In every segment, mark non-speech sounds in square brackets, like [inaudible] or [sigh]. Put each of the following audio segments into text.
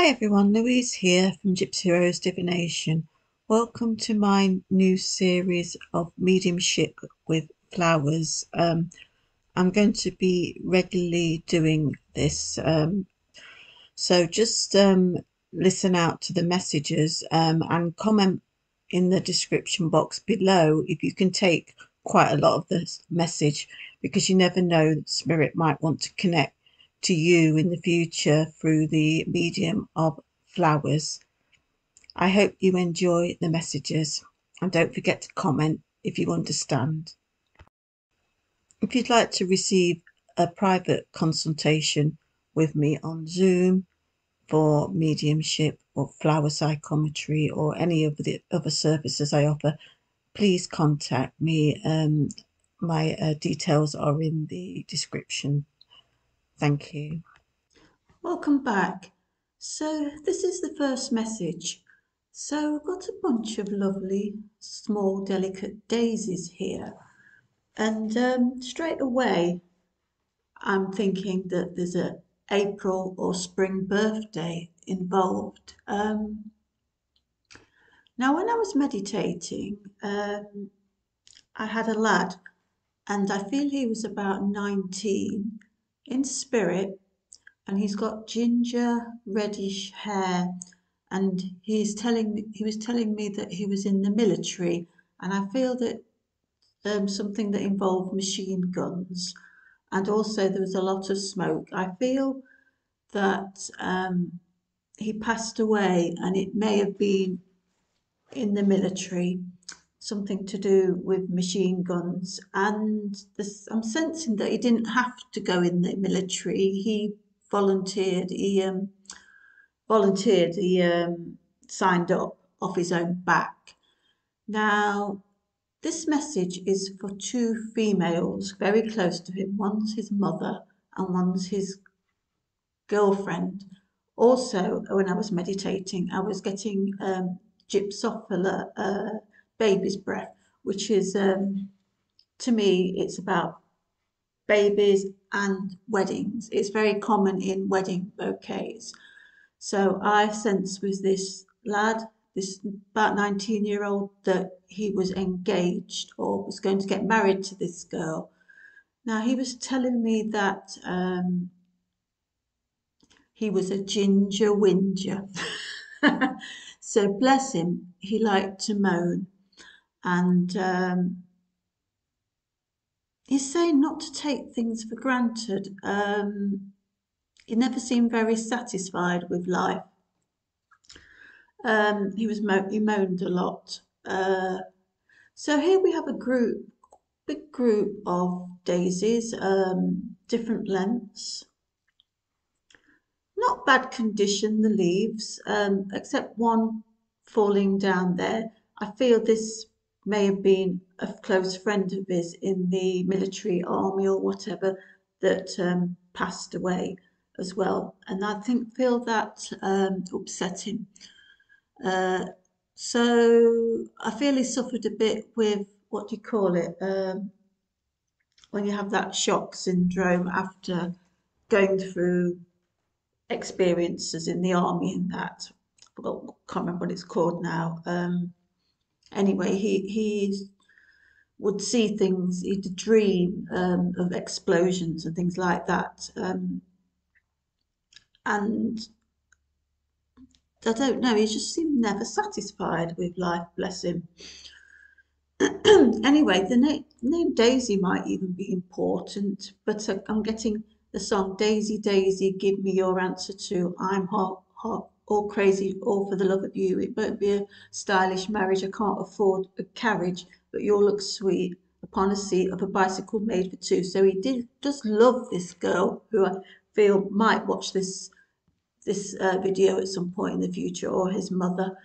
Hi everyone, Louise here from Gypsy Rose Divination. Welcome to my new series of mediumship with flowers. Um, I'm going to be regularly doing this, um, so just um, listen out to the messages um, and comment in the description box below if you can take quite a lot of this message because you never know spirit might want to connect to you in the future through the medium of flowers. I hope you enjoy the messages and don't forget to comment if you understand. If you'd like to receive a private consultation with me on Zoom for mediumship or flower psychometry or any of the other services I offer, please contact me. Um, my uh, details are in the description. Thank you. Welcome back. So, this is the first message. So, I've got a bunch of lovely, small, delicate daisies here. And um, straight away, I'm thinking that there's a April or spring birthday involved. Um, now, when I was meditating, um, I had a lad, and I feel he was about 19 in spirit, and he's got ginger reddish hair, and he's telling he was telling me that he was in the military, and I feel that um, something that involved machine guns, and also there was a lot of smoke. I feel that um, he passed away, and it may have been in the military, something to do with machine guns. And this, I'm sensing that he didn't have to go in the military. He volunteered. He um, volunteered. He um, signed up off his own back. Now, this message is for two females very close to him. One's his mother and one's his girlfriend. Also, when I was meditating, I was getting um, gypsophila uh, baby's breath, which is, um, to me, it's about babies and weddings. It's very common in wedding bouquets. So I sense with this lad, this about 19 year old, that he was engaged or was going to get married to this girl. Now he was telling me that um, he was a ginger whinger. [laughs] so bless him, he liked to moan. And um, he's saying not to take things for granted. Um, he never seemed very satisfied with life. Um, he was mo- he moaned a lot. Uh, so here we have a group, big group of daisies, um, different lengths. Not bad condition, the leaves, um, except one falling down there. I feel this may have been a close friend of his in the military army or whatever that um, passed away as well. And I think feel that um, upset him. Uh, so I feel he suffered a bit with what do you call it? Um, when you have that shock syndrome after going through experiences in the army and that. I can't remember what it's called now. Um, anyway, he he would see things. He'd dream um, of explosions and things like that. Um, and I don't know. He just seemed never satisfied with life. Bless him. [clears throat] anyway, the na- name Daisy might even be important, but I'm getting the song Daisy, Daisy, give me your answer to I'm hot, hot, all crazy, all for the love of you. It won't be a stylish marriage. I can't afford a carriage, but you'll look sweet upon a seat of a bicycle made for two. So he did just love this girl who I feel might watch this this uh, video at some point in the future or his mother.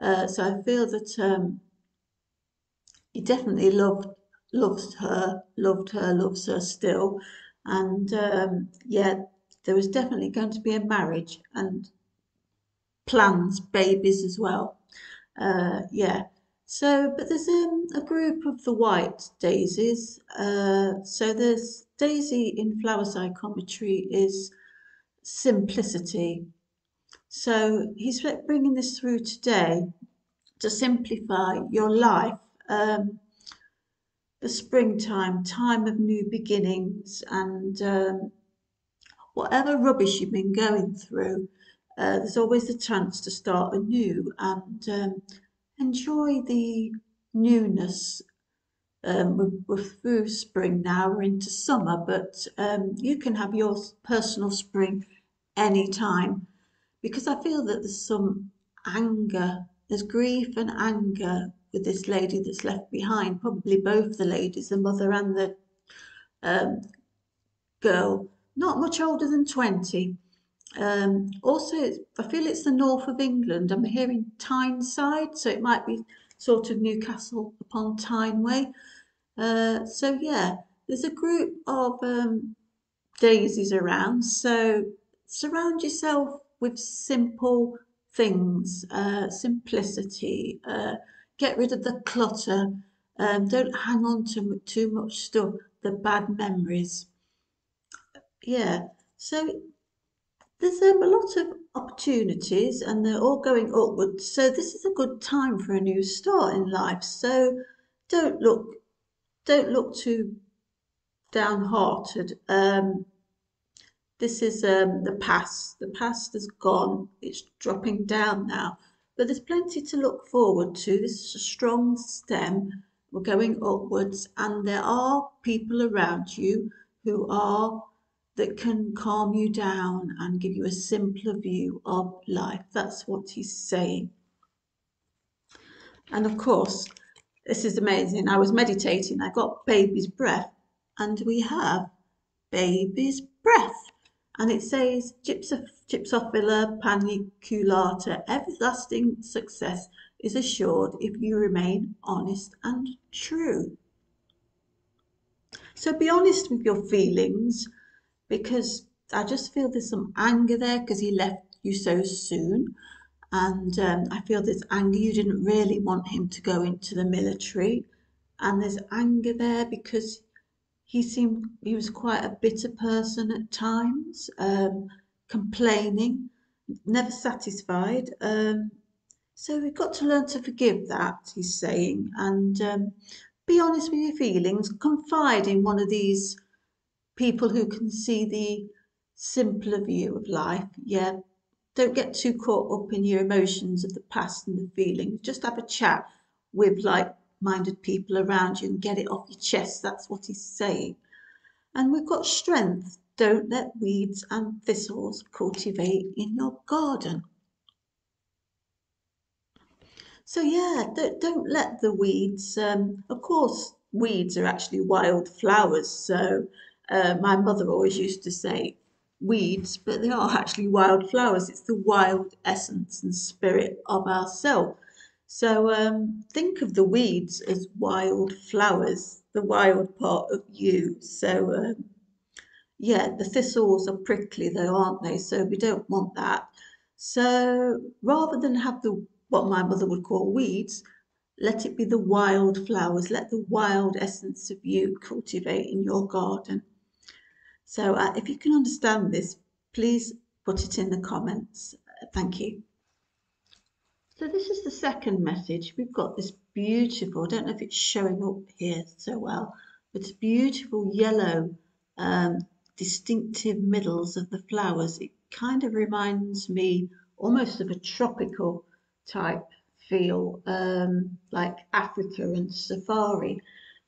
Uh, so I feel that um, he definitely loved loves her, loved her, loves her still, and um, yeah, there was definitely going to be a marriage and plans, babies as well. Uh, yeah. So, but there's um, a group of the white daisies. Uh, so there's daisy in flower psychometry is simplicity. So he's bringing this through today to simplify your life. Um, the springtime, time of new beginnings, and um, whatever rubbish you've been going through, uh, there's always the chance to start anew and um, enjoy the newness. Um, we're, we're, through spring now, we're into summer, but um, you can have your personal spring anytime because I feel that there's some anger, there's grief and anger with this lady that's left behind, probably both the ladies, the mother and the um, girl, not much older than 20. Um, also, I feel it's the north of England. I'm hearing Tyneside, so it might be sort of Newcastle upon Tyne way. Uh, so yeah, there's a group of um, daisies around. So surround yourself with simple things, uh, simplicity. Uh, get rid of the clutter. Um, don't hang on to too much stuff. The bad memories. Yeah. So there's um, a lot of opportunities and they're all going upwards. So this is a good time for a new start in life. So don't look don't look too downhearted. Um, this is um, the past. The past has gone. It's dropping down now. But there's plenty to look forward to. This is a strong stem. We're going upwards, and there are people around you who are that can calm you down and give you a simpler view of life. That's what he's saying. And of course, this is amazing. I was meditating, I got baby's breath, and we have baby's breath. And it says, Gypsophila paniculata, everlasting success is assured if you remain honest and true. So be honest with your feelings because I just feel there's some anger there because he left you so soon. And um, I feel there's anger. You didn't really want him to go into the military. And there's anger there because he seemed, he was quite a bitter person at times, um, complaining, never satisfied. Um, so we've got to learn to forgive that, he's saying, and um, be honest with your feelings. Confide in one of these people who can see the simpler view of life. Yeah, don't get too caught up in your emotions of the past and the feelings. Just have a chat with like minded people around you and get it off your chest. That's what he's saying. And we've got strength. Don't let weeds and thistles cultivate in your garden. So yeah, don't, don't let the weeds. Um, of course, weeds are actually wild flowers. So uh, my mother always used to say weeds, but they are actually wild flowers. It's the wild essence and spirit of ourself. So um, think of the weeds as wild flowers, the wild part of you. So um, yeah, the thistles are prickly though, aren't they? So we don't want that. So rather than have the what my mother would call weeds, let it be the wild flowers. Let the wild essence of you cultivate in your garden. So uh, if you can understand this, please put it in the comments. Thank you. So this is the second message. We've got this beautiful, I don't know if it's showing up here so well, but it's beautiful yellow um, distinctive middles of the flowers. It kind of reminds me almost of a tropical type feel, um, like Africa and safari.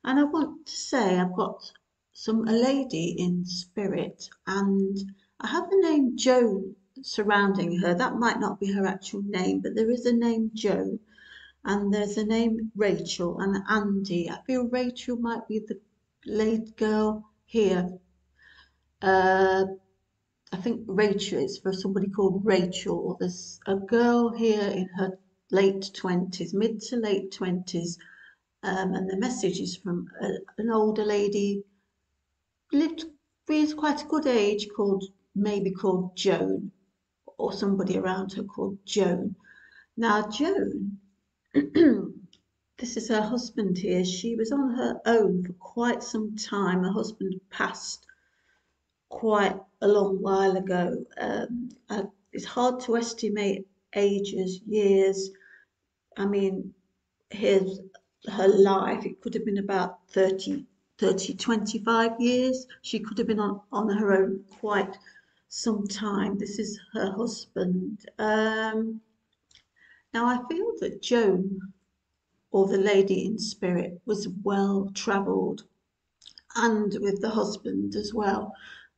And I want to say I've got some a lady in spirit and I have the name Joan surrounding her. That might not be her actual name, but there is a name Joan and there's a name Rachel and Andy. I feel Rachel might be the late girl here. Uh, I think Rachel is for somebody called Rachel. There's a girl here in her late 20s, mid to late 20s, um, and the message is from a, an older lady lived with quite a good age called maybe called Joan or somebody around her called Joan. Now Joan, [clears throat] this is her husband here. She was on her own for quite some time. Her husband passed quite a long while ago. Um, it's hard to estimate ages, years. I mean, here's her life. It could have been about 30, 30, 25 years. She could have been on, on her own quite some time. This is her husband. Um, now, I feel that Joan, or the lady in spirit, was well travelled and with the husband as well.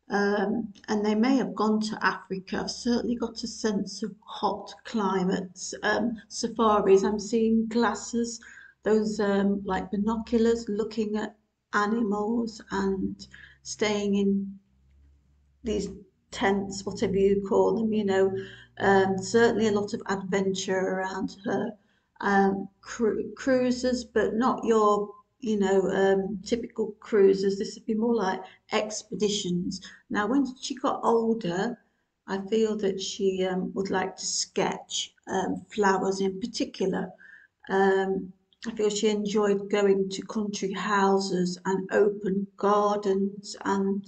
Um, and they may have gone to Africa. I've certainly got a sense of hot climates. Um, safaris, I'm seeing glasses, those um, like binoculars looking at animals and staying in these tents, whatever you call them, you know. Um, certainly a lot of adventure around her. Um, cru- cruises, but not your you know, um, typical cruises. This would be more like expeditions. Now, when she got older, I feel that she um, would like to sketch um, flowers in particular. Um, I feel she enjoyed going to country houses and open gardens. And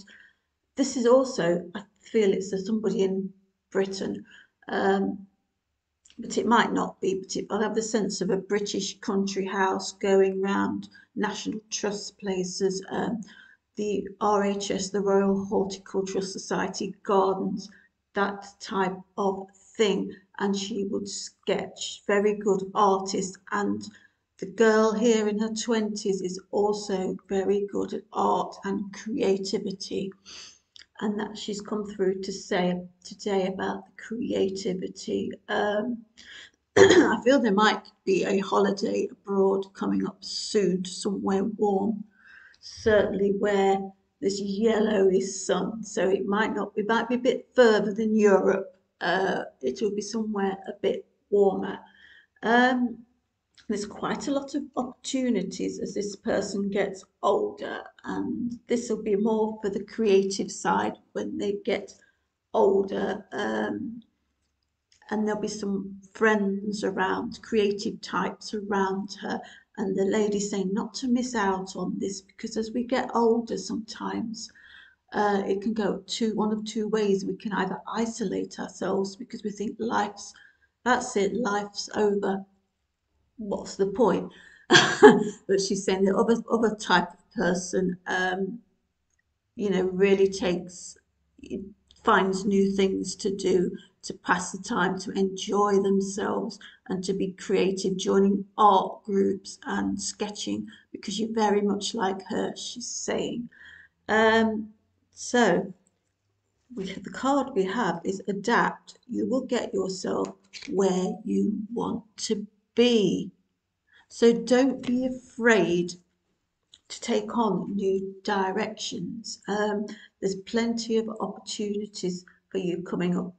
this is also, I feel it's somebody in Britain um, but it might not be, but it, I'll have the sense of a British country house going round National Trust places, um, the RHS, the Royal Horticultural Society gardens, that type of thing. And she would sketch, very good artist. And the girl here in her 20s is also very good at art and creativity and that she's come through to say today about the creativity. Um, [clears throat] I feel there might be a holiday abroad coming up soon to somewhere warm, certainly where there's yellowy sun. So it might not, it might be a bit further than Europe. Uh, it will be somewhere a bit warmer. Um, there's quite a lot of opportunities as this person gets older and this will be more for the creative side when they get older um, and there'll be some friends around creative types around her and the lady saying not to miss out on this because as we get older sometimes uh, it can go two one of two ways. We can either isolate ourselves because we think life's that's it life's over what's the point? [laughs] but she's saying the other other type of person, um, you know, really takes finds new things to do to pass the time, to enjoy themselves, and to be creative, joining art groups and sketching because you're very much like her. She's saying. Um, so we, the card we have is adapt. You will get yourself where you want to be. So don't be afraid to take on new directions. Um, there's plenty of opportunities for you coming up.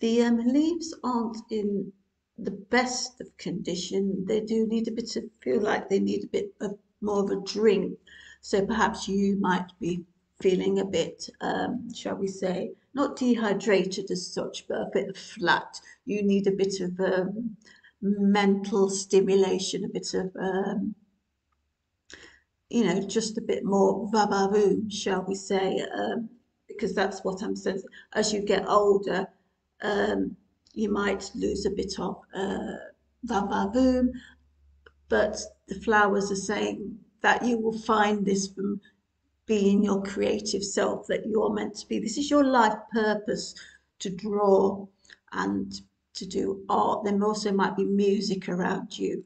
The um, leaves aren't in the best of condition. They do need a bit of, feel like they need a bit of more of a drink. So perhaps you might be feeling a bit, um, shall we say, not dehydrated as such, but a bit flat. You need a bit of um, mental stimulation, a bit of, um, you know, just a bit more vavavoom, shall we say, um, because that's what I'm saying. As you get older, um, you might lose a bit of uh, vavavoom, but the flowers are saying that you will find this from being your creative self that you're meant to be. This is your life purpose to draw and to do art. There also might be music around you.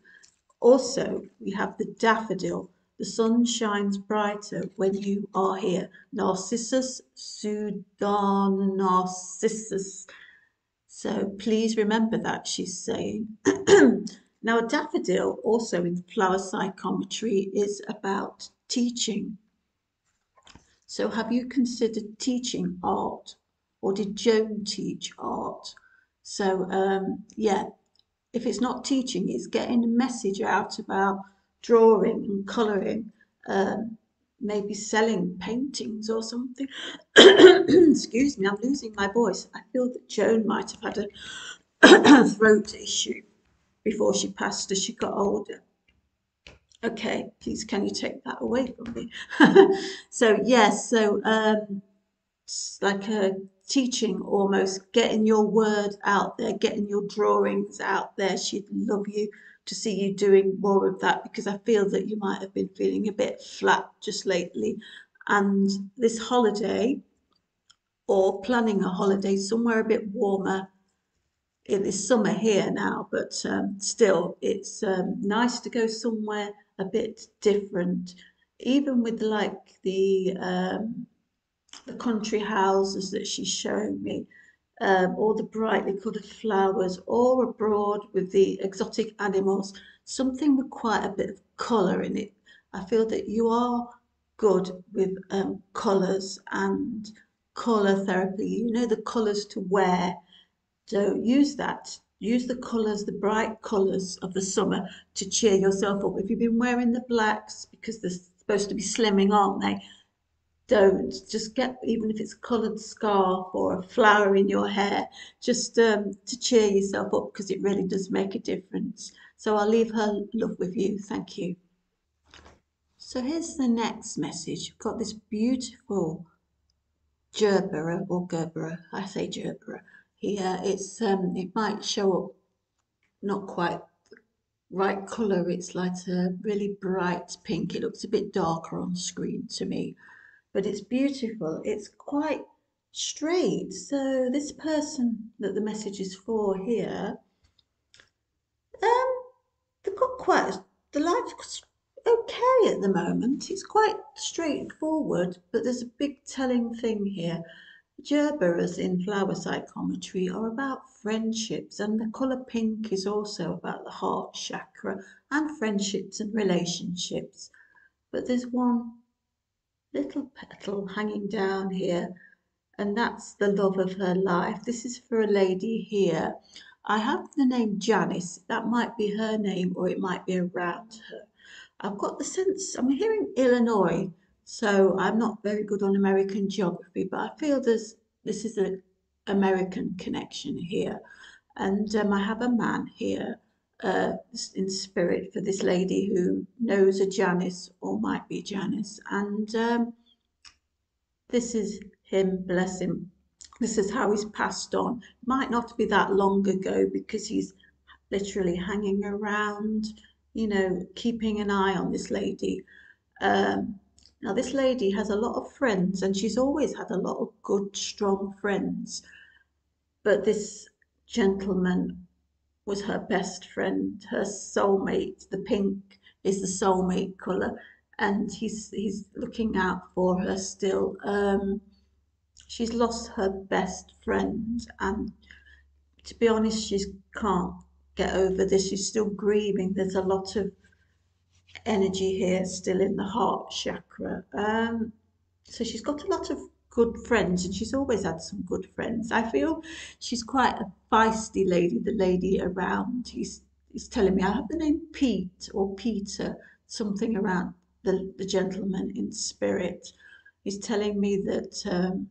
Also, we have the daffodil. The sun shines brighter when you are here. Narcissus sudan narcissus. So please remember that she's saying. [clears throat] now, a daffodil, also in flower psychometry, is about teaching. So, have you considered teaching art, or did Joan teach art? So um, yeah, if it's not teaching, it's getting a message out about drawing and colouring, um, maybe selling paintings or something. [coughs] Excuse me, I'm losing my voice. I feel that Joan might have had a [coughs] throat issue before she passed as she got older. Okay, please can you take that away from me? [laughs] so yes, so um, like a teaching almost, getting your word out there, getting your drawings out there. She'd love you to see you doing more of that because I feel that you might have been feeling a bit flat just lately. And this holiday, or planning a holiday somewhere a bit warmer, it is summer here now, but um, still, it's um, nice to go somewhere a bit different. Even with like the um, the country houses that she's showing me, um, all the brightly coloured flowers, all abroad with the exotic animals, something with quite a bit of colour in it. I feel that you are good with um, colours and colour therapy. You know the colours to wear. So use that. Use the colours, the bright colours of the summer to cheer yourself up. If you've been wearing the blacks because they're supposed to be slimming, aren't they? Don't just get even if it's a coloured scarf or a flower in your hair just um, to cheer yourself up because it really does make a difference. So i'll leave her love with you. Thank you. So here's the next message. We've got this beautiful gerbera or gerbera i say gerbera here. It's um it might show up not quite right colour. It's like a really bright pink. It looks a bit darker on screen to me but it's beautiful. It's quite straight. So this person that the message is for here, um, they've got quite the life's okay at the moment. It's quite straightforward, but there's a big telling thing here. Gerberas in flower psychometry are about friendships, and the colour pink is also about the heart chakra and friendships and relationships. But there's one little petal hanging down here and that's the love of her life. This is for a lady here. I have the name Janice. That might be her name or it might be around her. I've got the sense, I'm hearing Illinois, so I'm not very good on American geography, but I feel there's this is an American connection here. And um, I have a man here uh, in spirit for this lady who knows a Janice or might be Janice. And um, this is him, bless him. This is how he's passed on. Might not be that long ago because he's literally hanging around, you know, keeping an eye on this lady. Um, now, this lady has a lot of friends and she's always had a lot of good, strong friends. But this gentleman was her best friend, her soulmate. The pink is the soulmate colour, and he's he's looking out for her still. Um, she's lost her best friend, and to be honest, she can't get over this. She's still grieving. There's a lot of energy here still in the heart chakra. Um, so she's got a lot of good friends, and she's always had some good friends. I feel she's quite a feisty lady, the lady around. He's, he's telling me, I have the name Pete or Peter, something around the, the gentleman in spirit. He's telling me that um,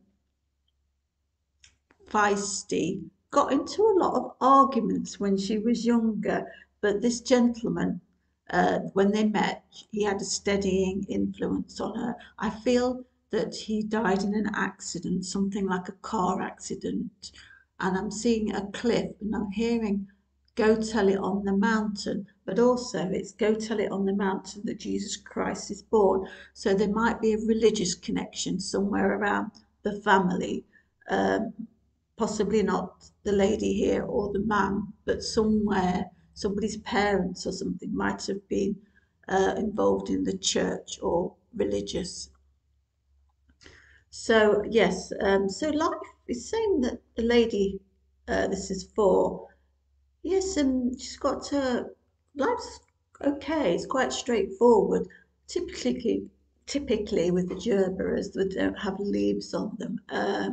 feisty got into a lot of arguments when she was younger, but this gentleman uh, when they met, he had a steadying influence on her. I feel that he died in an accident, something like a car accident. And I'm seeing a cliff and I'm hearing, go tell it on the mountain. But also, it's go tell it on the mountain that Jesus Christ is born. So there might be a religious connection somewhere around the family. Um, possibly not the lady here or the man, but somewhere, somebody's parents or something might have been uh, involved in the church or religious so yes, um, so life is saying that the lady uh, this is for, yes, and um, she's got uh, life's okay. It's quite straightforward. Typically, typically with the gerberas that don't have leaves on them. Uh,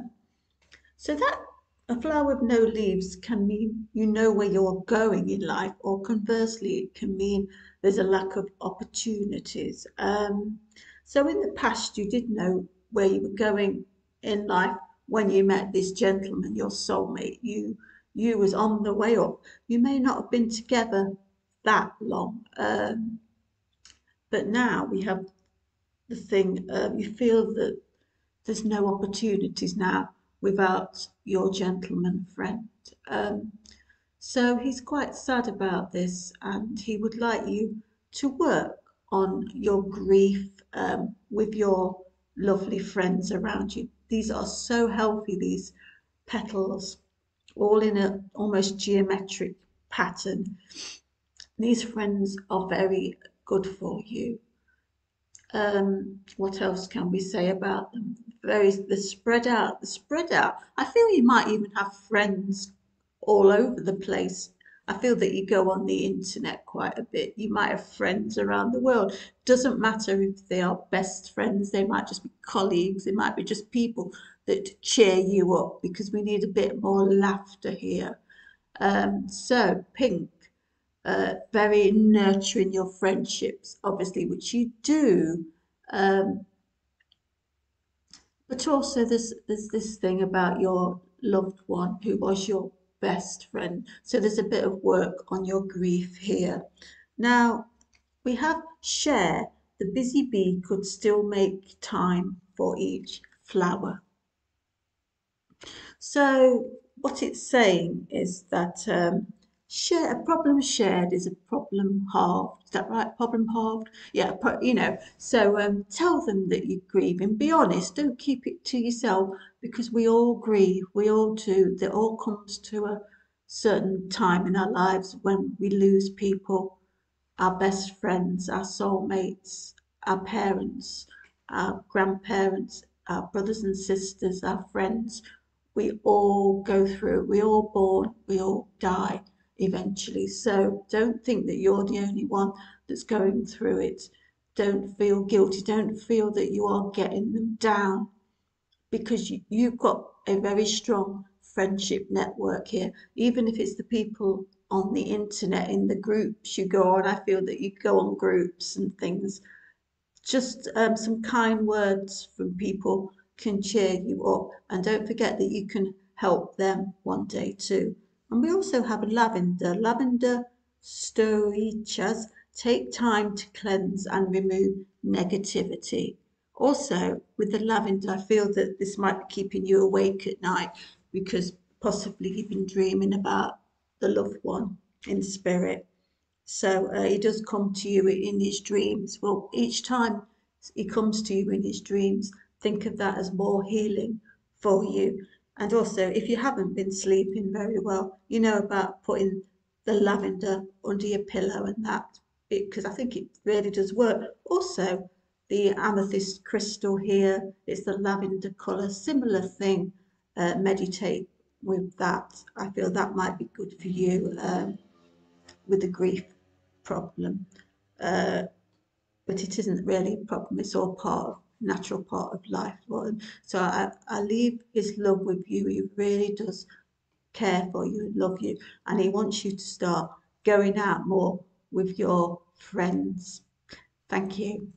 so that a flower with no leaves can mean you know where you're going in life, or conversely, it can mean there's a lack of opportunities. Um, so in the past, you did know where you were going in life when you met this gentleman, your soulmate. You you was on the way up. You may not have been together that long, um, but now we have the thing. Um, you feel that there's no opportunities now without your gentleman friend. Um, so he's quite sad about this and he would like you to work on your grief um, with your lovely friends around you. These are so healthy, these petals, all in a almost geometric pattern. These friends are very good for you. Um, what else can we say about them? Very the spread out, the spread out. I feel you might even have friends all over the place. I feel that you go on the internet quite a bit. You might have friends around the world. Doesn't matter if they are best friends, they might just be colleagues, they might be just people that cheer you up because we need a bit more laughter here. Um, so, pink, uh, very nurturing your friendships, obviously, which you do. Um, but also, there's, there's this thing about your loved one who was your best friend. So there's a bit of work on your grief here. Now, we have share. The busy bee could still make time for each flower. So what it's saying is that um, share a problem shared is a problem halved. Is that right? Problem halved? Yeah, you know. So um, tell them that you're grieving. Be honest. Don't keep it to yourself because we all grieve. We all do. It all comes to a certain time in our lives when we lose people, our best friends, our soulmates, our parents, our grandparents, our brothers and sisters, our friends. We all go through. We all born. We all die eventually. So don't think that you're the only one that's going through it. Don't feel guilty. Don't feel that you are getting them down because you, you've got a very strong friendship network here. Even if it's the people on the internet in the groups you go on, I feel that you go on groups and things. Just um, some kind words from people can cheer you up. And don't forget that you can help them one day too. And we also have lavender. Lavender stoechas take time to cleanse and remove negativity. Also, with the lavender, I feel that this might be keeping you awake at night because possibly you've been dreaming about the loved one in spirit. So uh, he does come to you in his dreams. Well, each time he comes to you in his dreams, think of that as more healing for you. And also, if you haven't been sleeping very well, you know about putting the lavender under your pillow and that, because I think it really does work. Also, the amethyst crystal here, it's the lavender colour, similar thing. Uh, meditate with that. I feel that might be good for you um, with the grief problem. Uh, but it isn't really a problem, it's all part of natural part of life for. So I, I leave his love with you. He really does care for you and love you. And he wants you to start going out more with your friends. Thank you.